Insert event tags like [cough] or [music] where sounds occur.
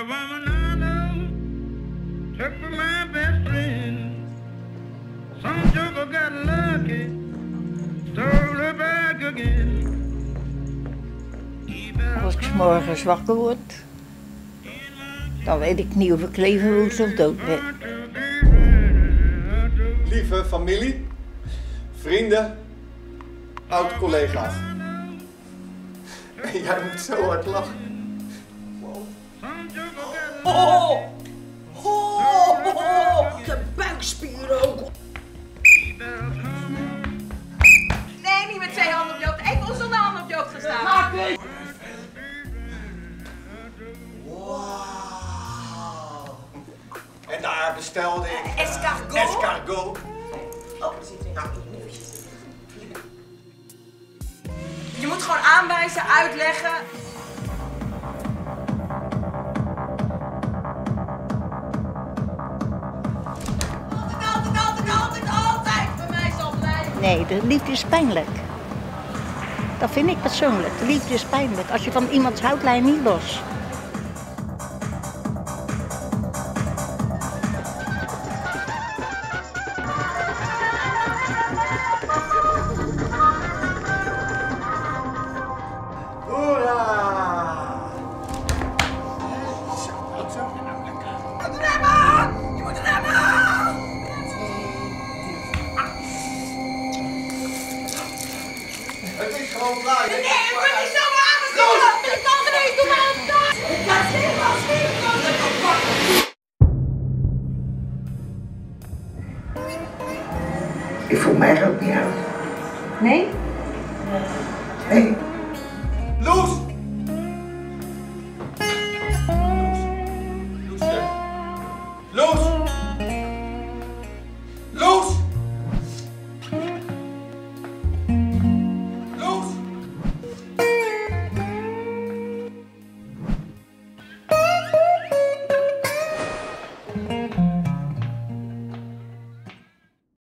a woman I know took for my best friend. Some joker got lucky, stole her back again. Als ik 's morgens wakker word, dan weet ik niet of ik leven of dood ben. Lieve familie, vrienden, oud-collega's. [laughs] Jij moet zo hard lachen. Oh! Oh! oh. De buikspieren ook. Nee, niet met twee handen op je hoofd. Ik wil zonder handen op je hoofd gaan staan. Wauw. En daar bestelde ik... eh, Escargot? Escargot. Oh, er zit er. Je moet gewoon aanwijzen, uitleggen. Nee, de liefde is pijnlijk. Dat vind ik persoonlijk. De liefde is pijnlijk. Als je van iemands houdt, lijn niet los. Het is gewoon klaar. Meneer, ik word niet zomaar aangestoken. Ik kan er niet doen, maar het kan. Ik kan stil van Ik voel mij ook niet uit. Nee? Nee. Loes!